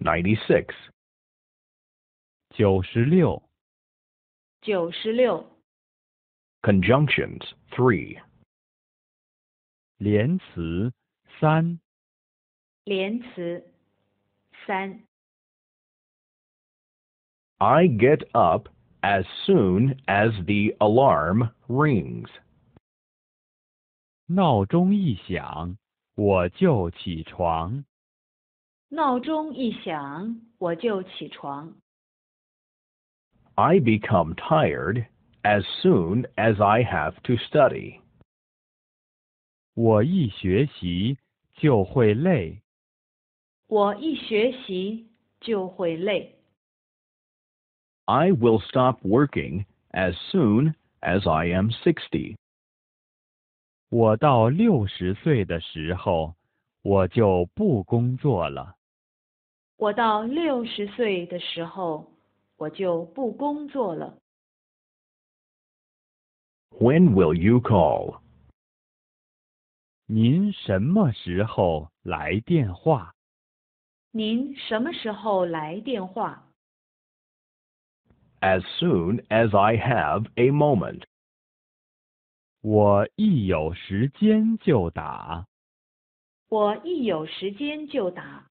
96. 九十六，九十六， Conjunctions 3. 连词三，连词三。 I get up as soon as the alarm rings. 闹钟一响，我就起床。 闹钟一响，我就起床。 I become tired as soon as I have to study. 我一学习就会累。我一学习就会累。 I will stop working as soon as I am 60. 我到六十岁的时候，我就不工作了。 我到六十岁的时候，我就不工作了。When will you call? 您什么时候来电话？您什么时候来电话？As soon as I have a moment. 我一有时间就打。我一有时间就打。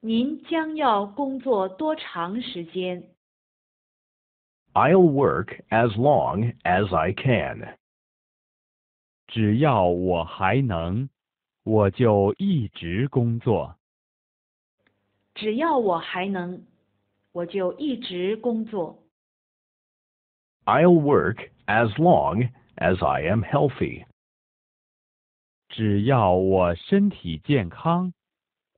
您将要工作多长时间？ I'll work as long as I can. 只要我还能，我就一直工作。只要我还能，我就一直工作。 I'll work as long as I am healthy. 只要我身体健康，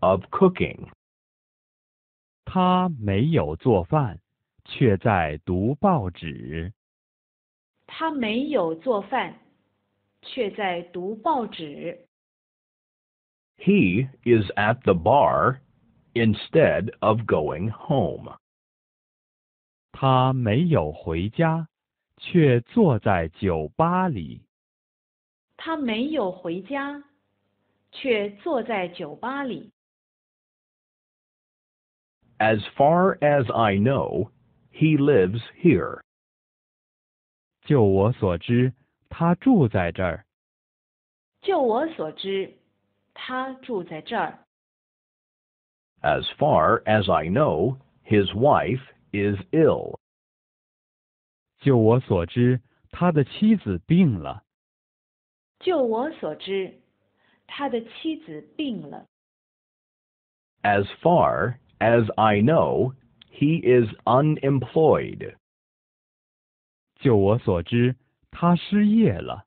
of cooking. 他没有做饭，却在读报纸。他没有做饭，却在读报纸。 He is at the bar instead of going home. 他没有回家，却坐在酒吧里。他没有回家，却坐在酒吧里。 As far as I know, he lives here. 就我所知，他住在这儿。就我所知，他住在这儿。 As far as I know, his wife is ill. 就我所知，他的妻子病了。就我所知，他的妻子病了。 As far as I know, he is unemployed. 就我所知，他失业了。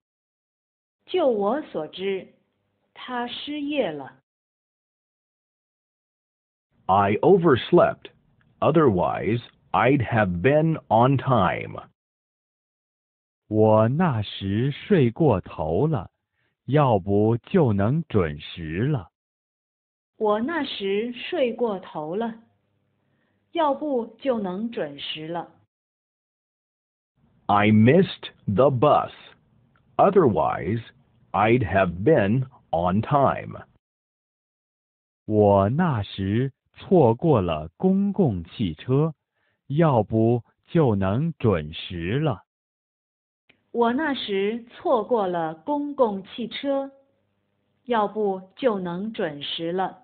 就我所知，他失业了。 I overslept. Otherwise, I'd have been on time. 我那时睡过头了，要不就能准时了。 我那时睡过头了，要不就能准时了。 I missed the bus. Otherwise, I'd have been on time. 我那时错过了公共汽车，要不就能准时了。我那时错过了公共汽车，要不就能准时了。